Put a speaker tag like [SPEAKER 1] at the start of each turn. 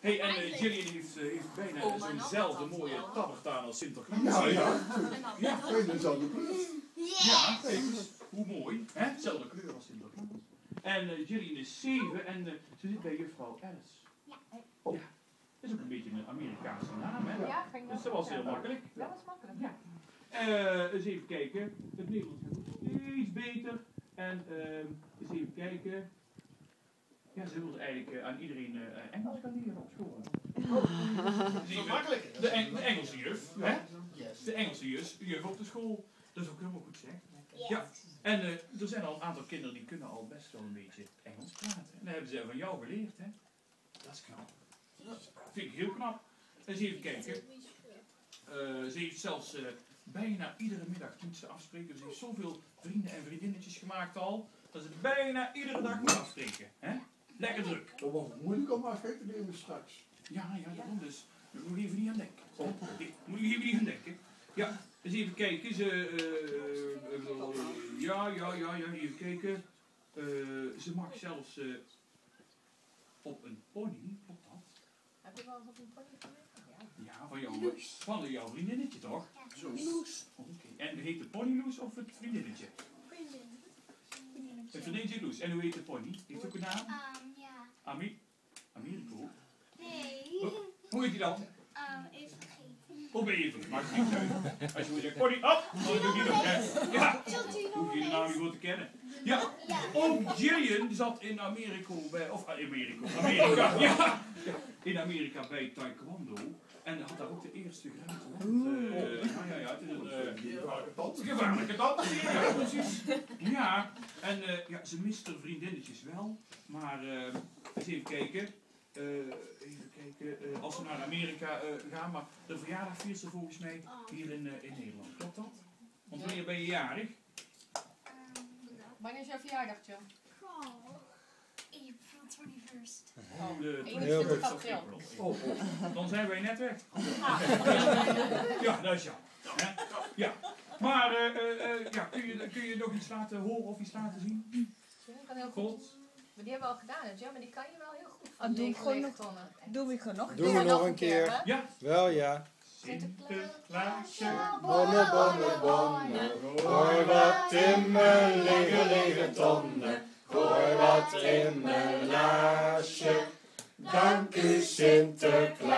[SPEAKER 1] hey, en uh, heeft, uh, heeft bijna zo'nzelfde mooie tabbertaan als Sinterklaas.
[SPEAKER 2] Ja, ja.
[SPEAKER 1] Ja,
[SPEAKER 2] Bijna dezelfde kleur.
[SPEAKER 1] ja kijk eens. Hoe mooi. Hè? Zelfde kleur als Sinterklaas. En uh, is 7 en uh, ze zit bij juffrouw Alice.
[SPEAKER 3] Ja.
[SPEAKER 1] ja. Dat is ook een beetje een Amerikaanse naam, hè?
[SPEAKER 4] Ja, ging
[SPEAKER 1] Dus dat was heel makkelijk.
[SPEAKER 4] Dat was makkelijk.
[SPEAKER 1] Ja. Uh, eens even kijken. Het Nederlands gaat steeds beter. En uh, eens even kijken. Ja, ze wilde eigenlijk uh, aan iedereen uh, Engels gaan leren op school.
[SPEAKER 5] Zo makkelijk.
[SPEAKER 1] De, Eng de Engelse juf. Hè?
[SPEAKER 5] Yes.
[SPEAKER 1] De Engelse juf, juf op de school. Dat is ook helemaal goed zeg.
[SPEAKER 3] Yes.
[SPEAKER 1] Ja. En uh, er zijn al een aantal kinderen die kunnen al best wel een beetje Engels praten. En dat hebben ze van jou geleerd, hè? Dat is knap. Dat vind ik heel knap. Eens even kijken. Uh, ze heeft zelfs uh, bijna iedere middag moet ze afspreken. Ze heeft zoveel vrienden en vriendinnetjes gemaakt al. Dat ze bijna iedere dag moet afspreken. Hè? Lekker druk.
[SPEAKER 2] Dat was moeilijk om afscheid te nemen straks.
[SPEAKER 1] Ja, ja, daarom dus. Daar moet je even niet aan denken. Oh, moet je even niet aan denken. Ja, eens even kijken. Ze, uh, ja, ja, ja, ja, even kijken. ze mag zelfs op een pony, klopt dat?
[SPEAKER 4] Heb je wel eens op een pony geweest?
[SPEAKER 1] Ja, van jouw, van jouw vriendinnetje toch?
[SPEAKER 3] Ja.
[SPEAKER 1] Zo. Oké. En heet de pony Loes of het vriendinnetje? Het vriendinnetje Loes. En hoe heet de pony? Heeft ook een naam?
[SPEAKER 3] Um, ja.
[SPEAKER 1] Ami?
[SPEAKER 3] Nee.
[SPEAKER 1] Oh, hoe heet die dan?
[SPEAKER 3] Um, even vergeten.
[SPEAKER 1] Op even. Maakt niet uit. Als je moet zeggen, pony, op! Dan doe je nog, hè? Ja. Hoef je de naam niet voor te kennen. Ja. Ook Gillian zat in Amerika bij, of uh, Amerika, Amerika, ja. In Amerika bij Taekwondo. En had daar ook de eerste wond. Uh, ja, ja, ja, het is een uh,
[SPEAKER 2] Gevaarlijke tand.
[SPEAKER 1] gevaarlijke tand. Ja, precies. Ja, en uh, ja, ze mist haar vriendinnetjes wel. Maar uh, eens even kijken. Uh, even kijken. Uh, als ze naar Amerika uh, gaan, maar de verjaardag viert ze volgens mij hier in, uh, in Nederland. Klopt dat? Want wanneer ben je jarig?
[SPEAKER 4] Wanneer is jouw verjaardag, Joe?
[SPEAKER 3] Oh, April 21st.
[SPEAKER 1] Oh, de
[SPEAKER 4] Heel
[SPEAKER 1] 21st
[SPEAKER 4] goed.
[SPEAKER 1] of April.
[SPEAKER 2] Oh, oh.
[SPEAKER 1] Dan zijn wij net weg. Ja, dat is jammer. Hè? Ja. Maar uh, uh, ja, kun, je, kun je nog iets laten horen of iets laten zien?
[SPEAKER 4] Ja, kan heel goed.
[SPEAKER 1] God?
[SPEAKER 4] Maar die hebben we al gedaan, dus ja, maar die kan je wel heel goed
[SPEAKER 6] ah, doe
[SPEAKER 4] ik
[SPEAKER 6] gewoon nog, Doe ik gewoon nog
[SPEAKER 7] een keer. Doe nog een keer.
[SPEAKER 1] ja.
[SPEAKER 7] Wel ja.
[SPEAKER 1] Sinterklaasje,
[SPEAKER 7] bonne bonne bonne, voor wat in mijn lege, lege tonnen, voor wat in mijn laasje. Dank u Sinterklaas.